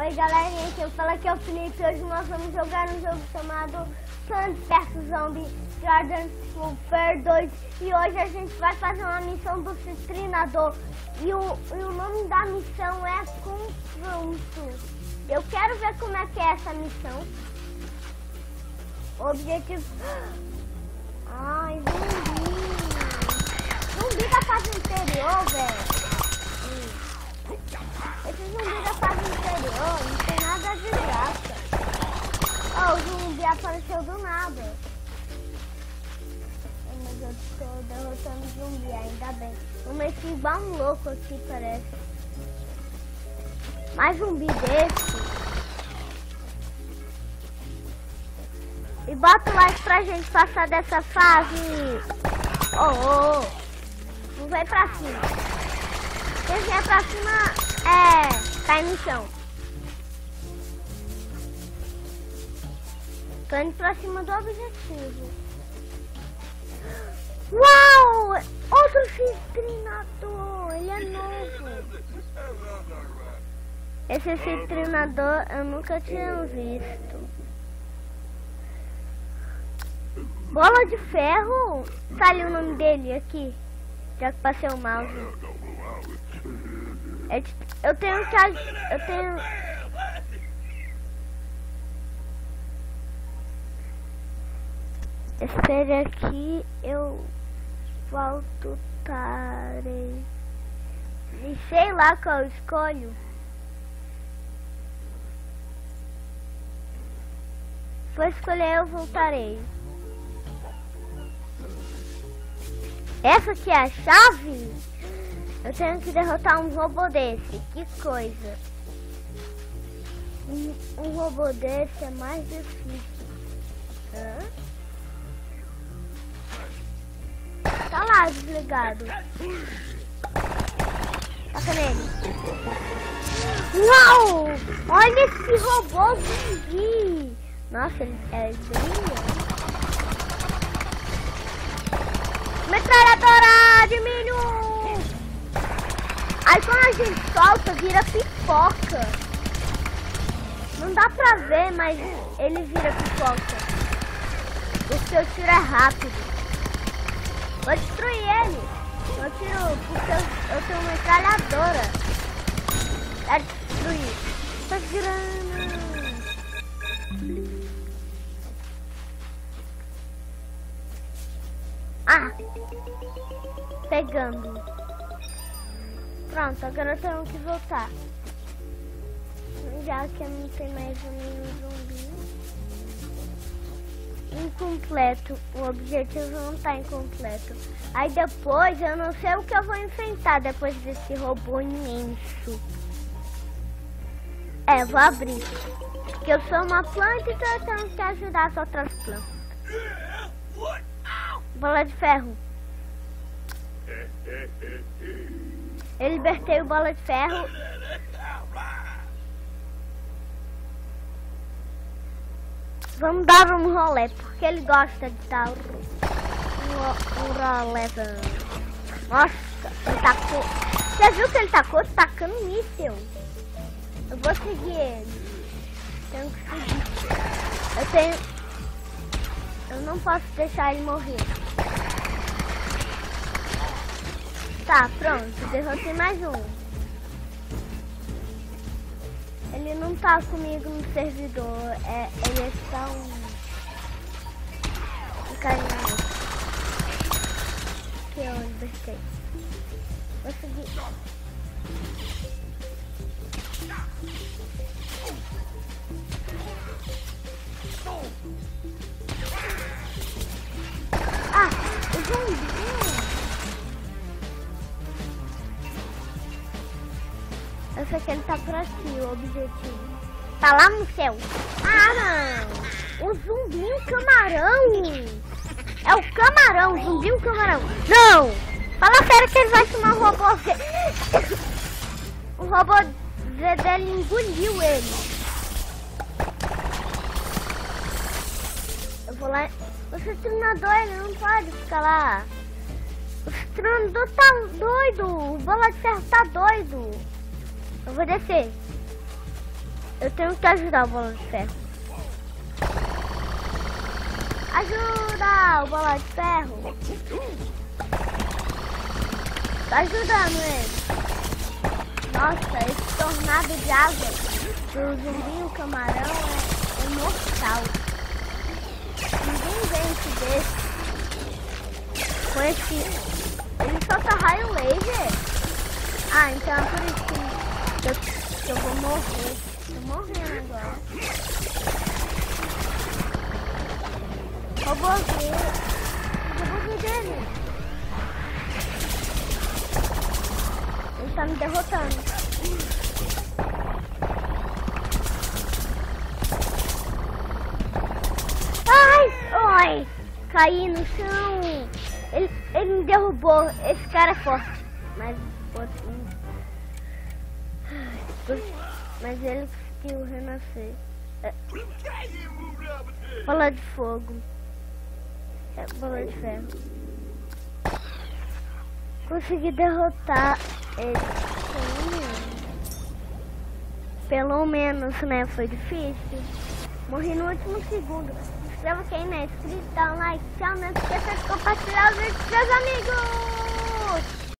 Oi galerinha, quem fala aqui é o Felipe. Hoje nós vamos jogar um jogo chamado Plants vs. Zombie Garden Super 2 E hoje a gente vai fazer uma missão do citrinador. E o, e o nome da missão é Confronto. Eu quero ver como é que é essa missão. Objetivo... Ai, Zumbi apareceu do nada. Mas eu tô derrotando zumbi, ainda bem. Vamos igual um louco aqui, parece. Mais zumbi desse. E bota o like pra gente passar dessa fase. Oh, oh. Não vai pra cima. Quem vier pra cima é, cai no chão. Tô indo pra cima do objetivo. Uau! Outro citrinador! Ele é novo. Esse citrinador eu nunca tinha visto. Bola de ferro? Tá ali o nome dele aqui. Já que passei o mouse. É eu tenho que. Eu tenho. Espere aqui, eu volto tarde. E sei lá qual eu escolho. Vou escolher, eu voltarei. Essa aqui é a chave? Eu tenho que derrotar um robô desse. Que coisa. Um, um robô desse é mais difícil. Tá desligado. Taca nele. Uau! Olha esse robô zumbi. Nossa, ele é brilhante. Metralhadora de milho! Aí quando a gente solta, vira pipoca. Não dá pra ver, mas ele vira pipoca. O seu tiro é rápido. Vou destruir ele. Eu porque eu, eu tenho uma metralhadora. Quero destruir. Tá girando. Ah! Pegando. Pronto, agora eu tenho que voltar. Já que não tem mais nenhum zumbi. Incompleto. O objetivo não está incompleto. Aí depois eu não sei o que eu vou enfrentar depois desse robô imenso. É, vou abrir. Porque eu sou uma planta, então eu tenho que ajudar as outras plantas. Bola de ferro. Eu libertei o bola de ferro. Vamos dar um rolê, porque ele gosta de dar um, um rolê. Nossa, ele tacou. Você viu que ele tacou? Tacando míssil. Eu vou seguir ele. Tenho que seguir. Eu tenho... Eu não posso deixar ele morrer. Tá, pronto. Derrotei mais um. Ele não tá comigo no servidor. É, ele é só um... Um carinha. Que eu libertei. Vou seguir. Eu sei que ele tá por aqui, o objetivo. Tá lá no céu. Ah, não. O zumbi o camarão. É o camarão, o zumbi o camarão. Não. Fala sério que ele vai chamar o robô. O robô dele engoliu ele. Eu vou lá. O treinador ele não pode ficar lá. O treinador tá doido. O bola de ferro tá doido. Eu vou descer. Eu tenho que ajudar o Bola de Ferro. Ajuda o Bola de Ferro. Tá ajudando ele. Nossa, esse tornado de água do zumbi o camarão é, é mortal. Ninguém vence desse. Com esse... Ele solta raio laser. Robôzinho. Robôzinho dele. Ele tá me derrotando. Ai, ai, caí no chão. Ele, ele me derrubou. Esse cara é forte. Mas, mas ele conseguiu renascer. É. De fogo. É, bola de ferro. Consegui derrotar ele. Pelo menos, né? Foi difícil. Morri no último segundo. Se inscreva quem não é inscrito, dá um like, tchau, não esqueça de compartilhar o vídeo com seus amigos.